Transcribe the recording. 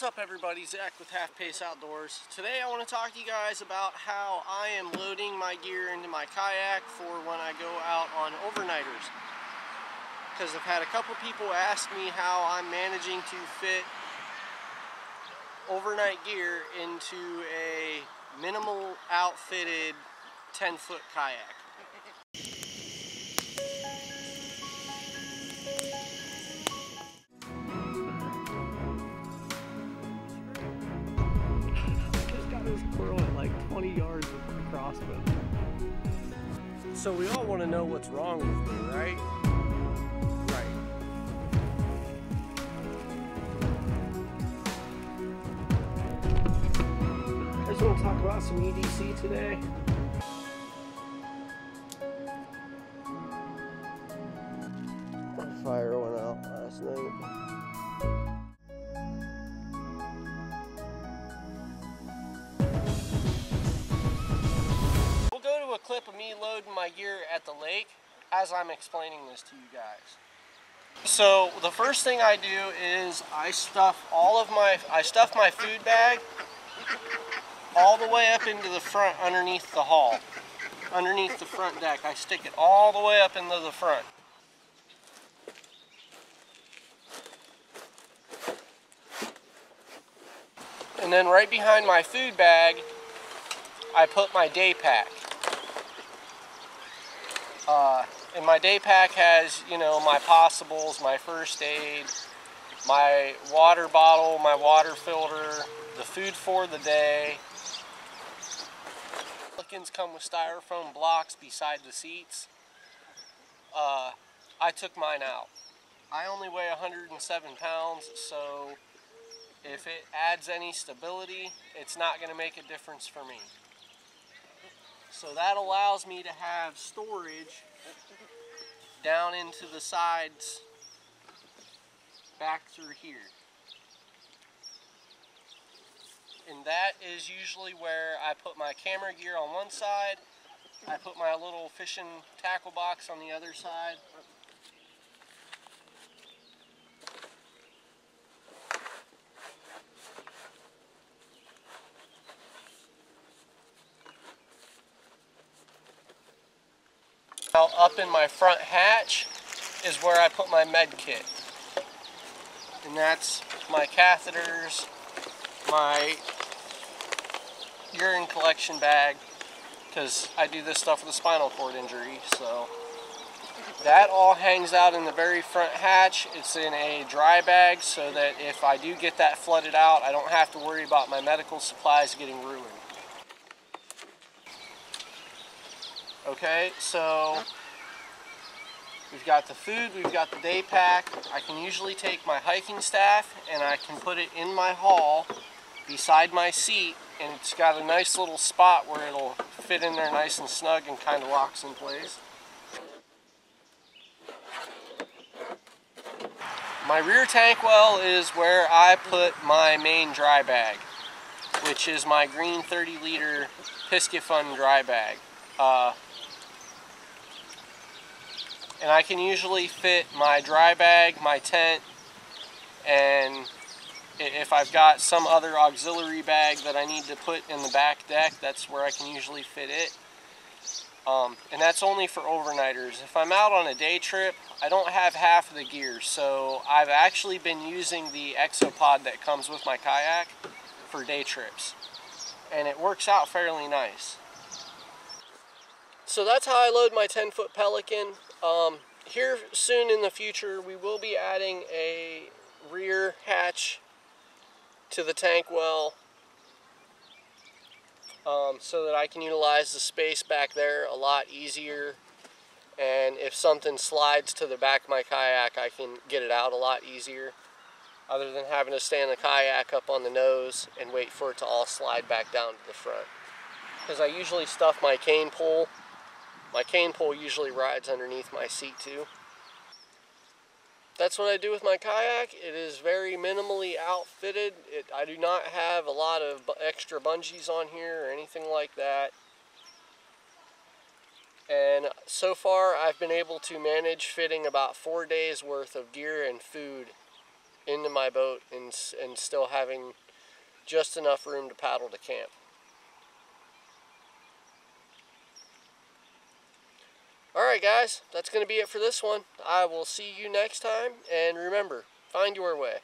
What's up everybody, Zach with Half Pace Outdoors. Today I want to talk to you guys about how I am loading my gear into my kayak for when I go out on overnighters. Because I've had a couple people ask me how I'm managing to fit overnight gear into a minimal outfitted 10 foot kayak. Crossbow. So we all want to know what's wrong with me, right? Right. I just want to talk about some EDC today. Clip of me loading my gear at the lake as I'm explaining this to you guys. So the first thing I do is I stuff all of my I stuff my food bag all the way up into the front underneath the hull. Underneath the front deck. I stick it all the way up into the front. And then right behind my food bag, I put my day pack. Uh, and my day pack has, you know, my possibles, my first aid, my water bottle, my water filter, the food for the day. Pelicans come with styrofoam blocks beside the seats. Uh, I took mine out. I only weigh 107 pounds, so if it adds any stability, it's not going to make a difference for me. So that allows me to have storage down into the sides back through here. And that is usually where I put my camera gear on one side, I put my little fishing tackle box on the other side. Up in my front hatch is where I put my med kit. And that's my catheters, my urine collection bag, because I do this stuff with a spinal cord injury, so. That all hangs out in the very front hatch. It's in a dry bag so that if I do get that flooded out, I don't have to worry about my medical supplies getting ruined. Okay, so we've got the food, we've got the day pack. I can usually take my hiking staff and I can put it in my haul beside my seat and it's got a nice little spot where it'll fit in there nice and snug and kind of locks in place. My rear tank well is where I put my main dry bag, which is my green 30 liter Piscifun dry bag. Uh, and I can usually fit my dry bag, my tent, and if I've got some other auxiliary bag that I need to put in the back deck, that's where I can usually fit it. Um, and that's only for overnighters. If I'm out on a day trip, I don't have half of the gear, so I've actually been using the Exopod that comes with my kayak for day trips. And it works out fairly nice. So that's how I load my 10 foot Pelican. Um, here soon in the future, we will be adding a rear hatch to the tank well um, so that I can utilize the space back there a lot easier. And if something slides to the back of my kayak, I can get it out a lot easier. Other than having to stand the kayak up on the nose and wait for it to all slide back down to the front. Because I usually stuff my cane pole my cane pole usually rides underneath my seat too. That's what I do with my kayak. It is very minimally outfitted. It, I do not have a lot of extra bungees on here or anything like that. And so far I've been able to manage fitting about four days worth of gear and food into my boat and, and still having just enough room to paddle to camp. Alright guys, that's going to be it for this one. I will see you next time, and remember, find your way.